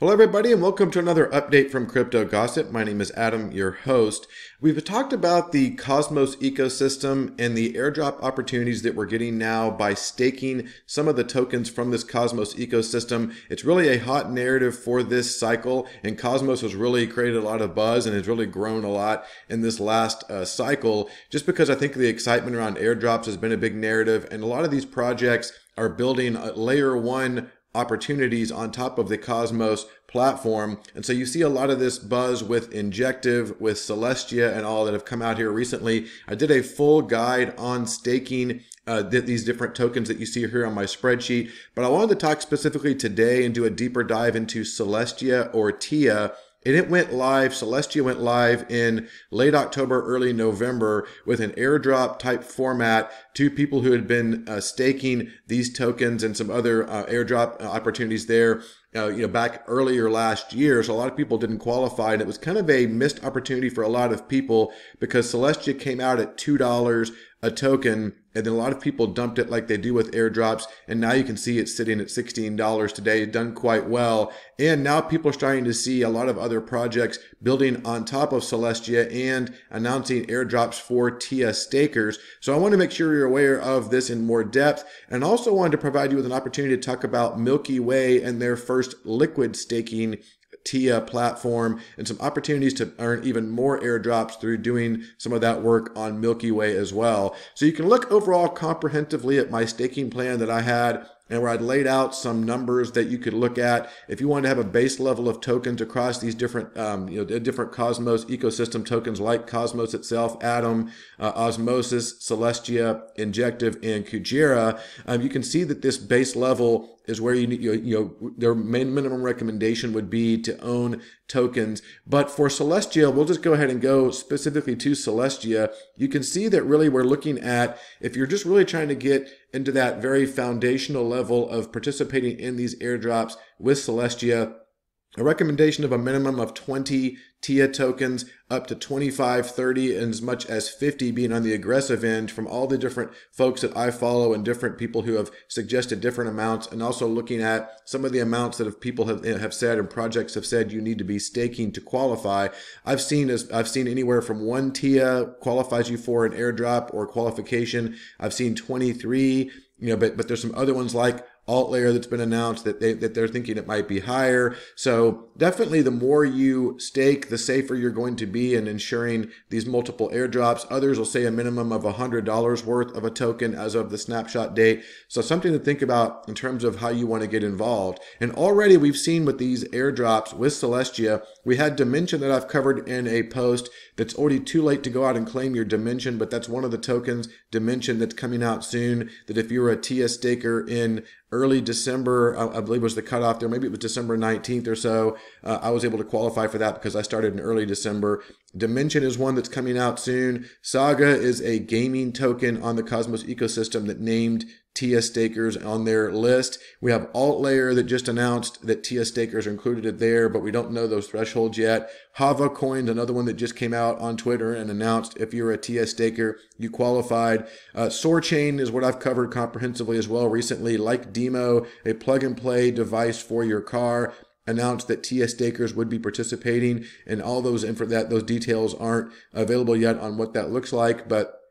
Hello, everybody, and welcome to another update from Crypto Gossip. My name is Adam, your host. We've talked about the Cosmos ecosystem and the airdrop opportunities that we're getting now by staking some of the tokens from this Cosmos ecosystem. It's really a hot narrative for this cycle, and Cosmos has really created a lot of buzz and has really grown a lot in this last uh, cycle, just because I think the excitement around airdrops has been a big narrative, and a lot of these projects are building a layer one opportunities on top of the Cosmos platform. And so you see a lot of this buzz with Injective, with Celestia, and all that have come out here recently. I did a full guide on staking uh, these different tokens that you see here on my spreadsheet. But I wanted to talk specifically today and do a deeper dive into Celestia or TIA and it went live, Celestia went live in late October, early November with an airdrop type format to people who had been uh, staking these tokens and some other uh, airdrop uh, opportunities there. Uh, you know, back earlier last year, so a lot of people didn't qualify, and it was kind of a missed opportunity for a lot of people because Celestia came out at two dollars a token and then a lot of people dumped it like they do with airdrops and now you can see it's sitting at $16 today done quite well. And now people are starting to see a lot of other projects building on top of celestia and announcing airdrops for tia stakers. So i want to make sure you're aware of this in more depth and also wanted to provide you with an opportunity to talk about milky way and their first liquid staking TIA platform and some opportunities to earn even more airdrops through doing some of that work on Milky Way as well. So you can look overall comprehensively at my staking plan that I had and where I'd laid out some numbers that you could look at if you wanted to have a base level of tokens across these different, um, you know, different Cosmos ecosystem tokens like Cosmos itself, Atom, uh, Osmosis, Celestia, Injective, and Kujira. Um, you can see that this base level is where you you, you know, their main minimum recommendation would be to own tokens. But for Celestia, we'll just go ahead and go specifically to Celestia. You can see that really we're looking at, if you're just really trying to get into that very foundational level of participating in these airdrops with Celestia, a recommendation of a minimum of 20 TIA tokens up to 25, 30, and as much as 50 being on the aggressive end from all the different folks that I follow and different people who have suggested different amounts and also looking at some of the amounts that people have, eh, have said and projects have said you need to be staking to qualify. I've seen as I've seen anywhere from one TIA qualifies you for an airdrop or qualification. I've seen 23, you know, but, but there's some other ones like alt layer that's been announced that they that they're thinking it might be higher. So definitely the more you stake, the safer you're going to be in ensuring these multiple airdrops. Others will say a minimum of $100 worth of a token as of the snapshot date. So something to think about in terms of how you want to get involved. And already we've seen with these airdrops with Celestia, we had Dimension that I've covered in a post that's already too late to go out and claim your Dimension, but that's one of the tokens, Dimension, that's coming out soon. That if you're a TIA staker in early December, I, believe was the cutoff there, maybe it was December 19th or so, uh, I was able to qualify for that because I started in early December. Dimension is one that's coming out soon. Saga is a gaming token on the Cosmos ecosystem that named TIA stakers on their list. We have Alt Layer that just announced that TIA stakers are included there, but we don't know those thresholds yet. Hava Coins, another one that just came out on Twitter and announced if you're a TIA staker, you qualified. Uh, Soarchain is what I've covered comprehensively as well recently, like DIMO, a plug and play device for your car announced that TIA stakers would be participating and all those info that those details aren't available yet on what that looks like but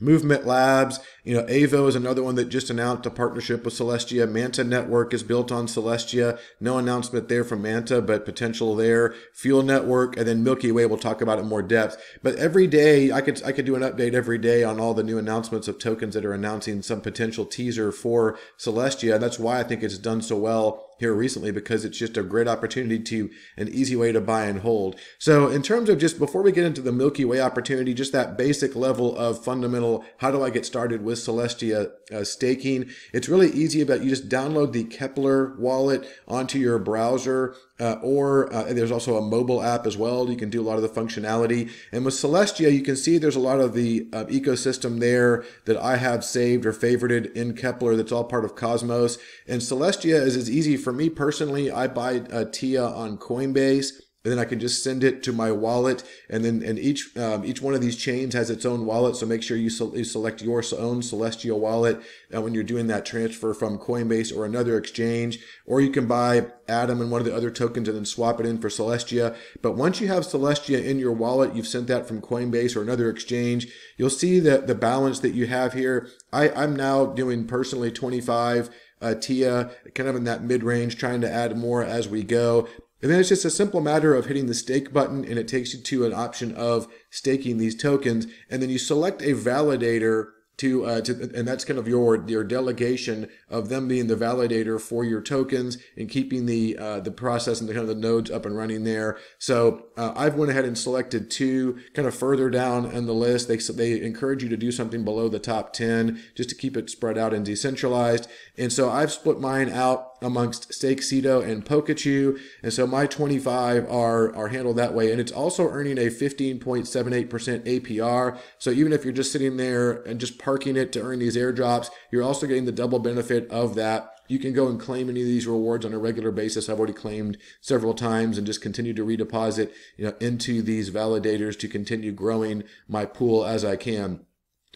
Movement Labs, you know, Avo is another one that just announced a partnership with Celestia. Manta Network is built on Celestia. No announcement there from Manta, but potential there. Fuel Network, and then Milky Way. We'll talk about it more depth. But every day, I could I could do an update every day on all the new announcements of tokens that are announcing some potential teaser for Celestia. That's why I think it's done so well here recently because it's just a great opportunity to an easy way to buy and hold. So in terms of just before we get into the Milky Way opportunity, just that basic level of fundamental, how do I get started with Celestia uh, staking? It's really easy about you just download the Keplr wallet onto your browser uh, or uh, there's also a mobile app as well. You can do a lot of the functionality. And with Celestia, you can see there's a lot of the uh, ecosystem there that I have saved or favorited in Keplr that's all part of Cosmos. And Celestia is as easy for me personally. I buy a TIA on Coinbase and then I can just send it to my wallet. And then and each um, each one of these chains has its own wallet. So make sure you, you select your own Celestia wallet uh, when you're doing that transfer from Coinbase or another exchange. Or you can buy Atom and one of the other tokens and then swap it in for Celestia. But once you have Celestia in your wallet, you've sent that from Coinbase or another exchange, you'll see that the balance that you have here. I, I'm now doing personally 25 uh, TIA, kind of in that mid range, trying to add more as we go. And then it's just a simple matter of hitting the stake button and it takes you to an option of staking these tokens. And then you select a validator to, uh, to and that's kind of your your delegation of them being the validator for your tokens and keeping the uh, the process and the kind of the nodes up and running there. So uh, I've went ahead and selected two kind of further down in the list. They they encourage you to do something below the top ten just to keep it spread out and decentralized. And so I've split mine out amongst Stakecito and Polkachu. And so my 25 are, are handled that way. And it's also earning a 15.78% APR. So even if you're just sitting there and just parking it to earn these airdrops, you're also getting the double benefit of that. You can go and claim any of these rewards on a regular basis. I've already claimed several times and just continue to redeposit you know, into these validators to continue growing my pool as I can.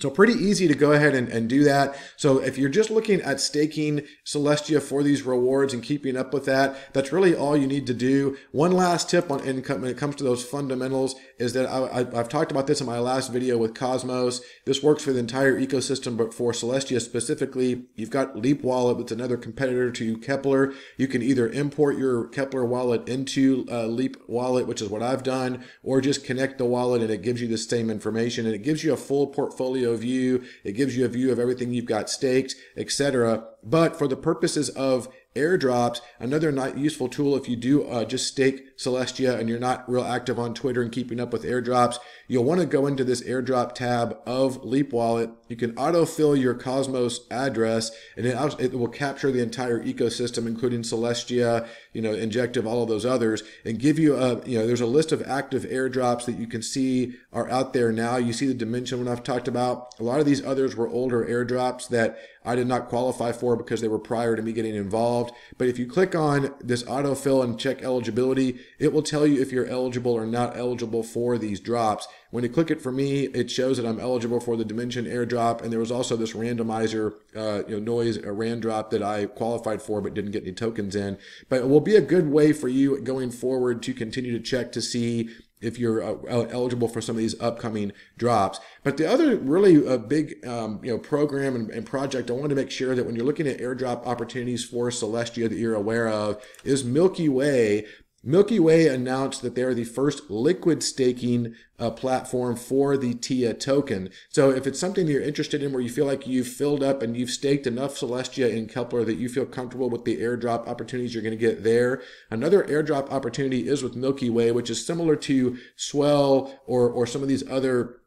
So pretty easy to go ahead and, and do that. So if you're just looking at staking Celestia for these rewards and keeping up with that, that's really all you need to do. One last tip on income when it comes to those fundamentals is that I, have talked about this in my last video with Cosmos. This works for the entire ecosystem, but for Celestia specifically, you've got Leap Wallet, which is another competitor to Keplr. You can either import your Keplr wallet into uh, Leap Wallet, which is what I've done, or just connect the wallet and it gives you the same information and it gives you a full portfolio view. It gives you a view of everything you've got staked, etc. But for the purposes of airdrops, another not useful tool if you do uh, just stake Celestia and you're not real active on Twitter and keeping up with airdrops, you'll want to go into this airdrop tab of Leap Wallet. You can autofill your Cosmos address and it, it will capture the entire ecosystem, including Celestia, you know, Injective, all of those others, and give you a, you know, there's a list of active airdrops that you can see are out there now. You see the dimension when I've talked about. A lot of these others were older airdrops that I did not qualify for because they were prior to me getting involved. But if you click on this autofill and check eligibility, it will tell you if you're eligible or not eligible for these drops. When you click it for me, it shows that I'm eligible for the Dimension airdrop. And there was also this randomizer, uh, you know, noise a randrop that I qualified for but didn't get any tokens in. But it will be a good way for you going forward to continue to check to see if you're uh, eligible for some of these upcoming drops. But the other really uh, big um, you know program and, and, project I want to make sure that when you're looking at airdrop opportunities for Celestia that you're aware of is Milky Way. Milky Way announced that they're the first liquid staking uh, platform for the TIA token. So if it's something that you're interested in where you feel like you've filled up and you've staked enough Celestia in Keplr that you feel comfortable with the airdrop opportunities you're going to get there, another airdrop opportunity is with Milky Way, which is similar to Swell or, or some of these other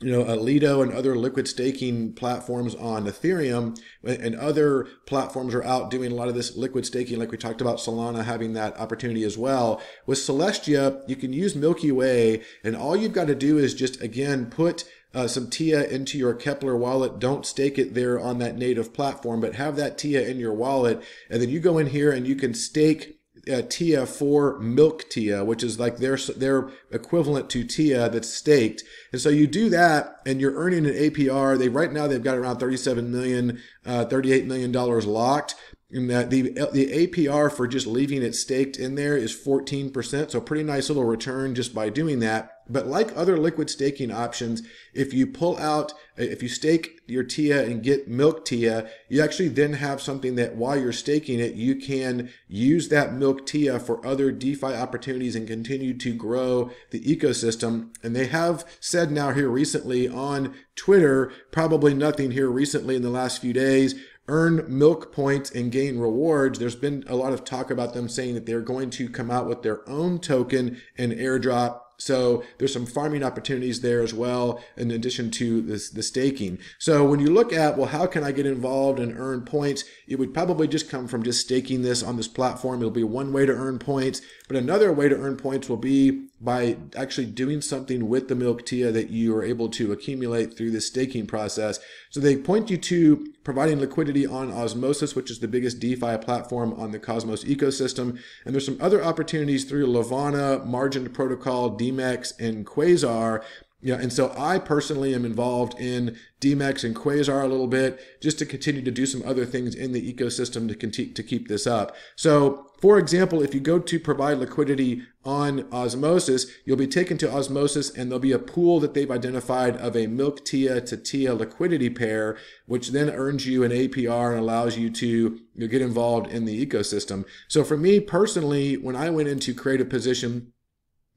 you know, Lido and other liquid staking platforms on Ethereum and other platforms are out doing a lot of this liquid staking, like we talked about Solana having that opportunity as well. With Celestia, you can use Milky Way, and all you've got to do is just, again, put uh, some TIA into your Keplr wallet. Don't stake it there on that native platform, but have that TIA in your wallet. And then you go in here and you can stake uh, TIA for milk TIA, which is like their their equivalent to TIA that's staked. And so you do that, and you're earning an APR. They right now they've got around 37 million, uh, 38 million dollars locked. And that the the APR for just leaving it staked in there is 14%. So pretty nice little return just by doing that. But like other liquid staking options, if you pull out, if you stake your TIA and get milk TIA, you actually then have something that while you're staking it, you can use that milk TIA for other DeFi opportunities and continue to grow the ecosystem. And they have said now here recently on Twitter, probably nothing here recently in the last few days, earn milk points and gain rewards. There's been a lot of talk about them saying that they're going to come out with their own token and airdrop so there's some farming opportunities there as well, in addition to this, the staking. So when you look at, well, how can I get involved and earn points? It would probably just come from just staking this on this platform. It'll be one way to earn points, but another way to earn points will be by actually doing something with the milk TIA that you are able to accumulate through the staking process. So they point you to providing liquidity on Osmosis, which is the biggest DeFi platform on the Cosmos ecosystem. And there's some other opportunities through Levana, Margin Protocol, Demex, and Quasar yeah, and so I personally am involved in Demex and Quasar a little bit just to continue to do some other things in the ecosystem to continue to keep this up. So, for example, if you go to provide liquidity on Osmosis, you'll be taken to Osmosis and there'll be a pool that they've identified of a Milk Tia to Tia liquidity pair, which then earns you an APR and allows you to you know, get involved in the ecosystem. So for me personally, when I went into create a position,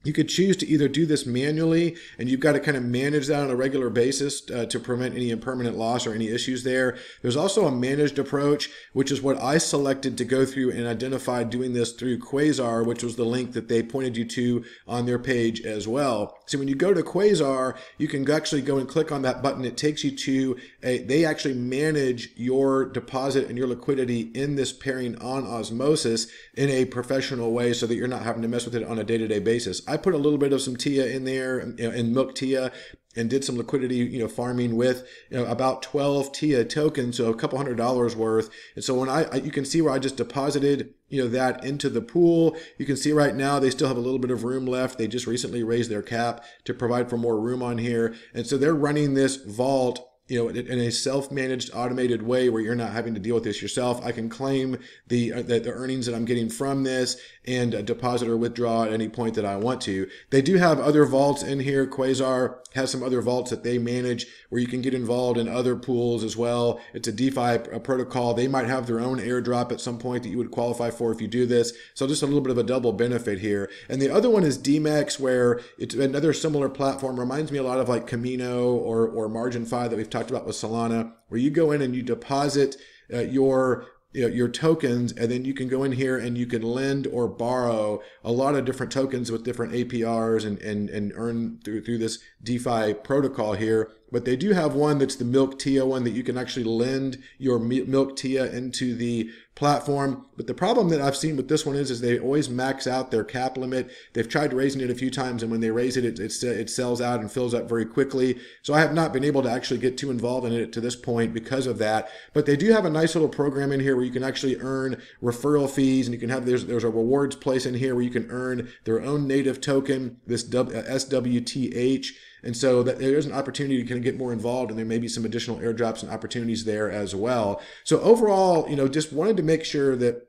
you could choose to either do this manually, and you've got to kind of manage that on a regular basis uh, to prevent any impermanent loss or any issues there. There's also a managed approach, which is what I selected to go through and identify doing this through Quasar, which was the link that they pointed you to on their page as well. So when you go to Quasar, you can actually go and click on that button. It takes you to a, they actually manage your deposit and your liquidity in this pairing on Osmosis in a professional way so that you're not having to mess with it on a day to day basis. Put a little bit of some Tia in there and milk Tia and did some liquidity, you know, farming with you know, about 12 TIA tokens, so a couple hundred dollars worth. And so when I, I, you can see where I just deposited, you know, that into the pool. You can see right now they still have a little bit of room left. They just recently raised their cap to provide for more room on here. And so they're running this vault you know, in a self-managed, automated way where you're not having to deal with this yourself. I can claim the uh, the, the, earnings that I'm getting from this and deposit or withdraw at any point that I want to. They do have other vaults in here. Quasar has some other vaults that they manage where you can get involved in other pools as well. It's a DeFi protocol. They might have their own airdrop at some point that you would qualify for if you do this. So just a little bit of a double benefit here. And the other one is Demex, where it's another similar platform. Reminds me a lot of like Kamino or or MarginFi that we've talked about with Solana, where you go in and you deposit uh, your you know, your tokens, and then you can go in here and you can lend or borrow a lot of different tokens with different APRs and, and, and earn through, through this DeFi protocol here. But they do have one that's the Milk Tia one that you can actually lend your Milk Tia into the platform. But the problem that I've seen with this one is, is they always max out their cap limit. They've tried raising it a few times, and when they raise it, it, it, it sells out and fills up very quickly. So I have not been able to actually get too involved in it to this point because of that. But they do have a nice little program in here where you can actually earn referral fees, and you can have there's there's a rewards place in here where you can earn their own native token, this SWTH. And so that there is an opportunity to kind of get more involved and there may be some additional airdrops and opportunities there as well. So overall, you know, just wanted to make sure that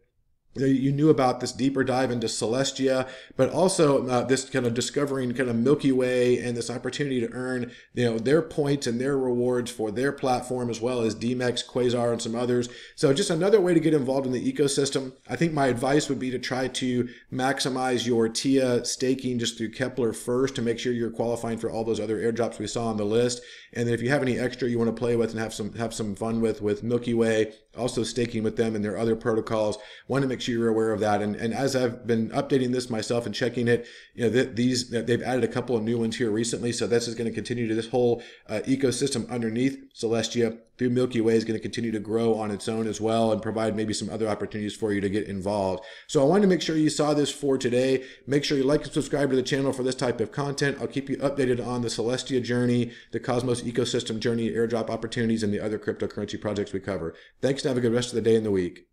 you knew about this deeper dive into Celestia, but also uh, this kind of discovering kind of Milky Way and this opportunity to earn, you know, their points and their rewards for their platform as well as Demex, Quasar, and some others. So just another way to get involved in the ecosystem. I think my advice would be to try to maximize your TIA staking just through Keplr first to make sure you're qualifying for all those other airdrops we saw on the list. And then if you have any extra you want to play with and have some have some fun with with Milky Way, also staking with them and their other protocols, want to make sure you're aware of that. And, and as I've been updating this myself and checking it, you know, th- these, they've added a couple of new ones here recently. So this is going to continue to this whole uh, ecosystem underneath Celestia through Milky Way is going to continue to grow on its own as well and provide maybe some other opportunities for you to get involved. So I wanted to make sure you saw this for today. Make sure you like and subscribe to the channel for this type of content. I'll keep you updated on the Celestia journey, the Cosmos ecosystem journey, airdrop opportunities, and the other cryptocurrency projects we cover. Thanks have a good rest of the day and the week.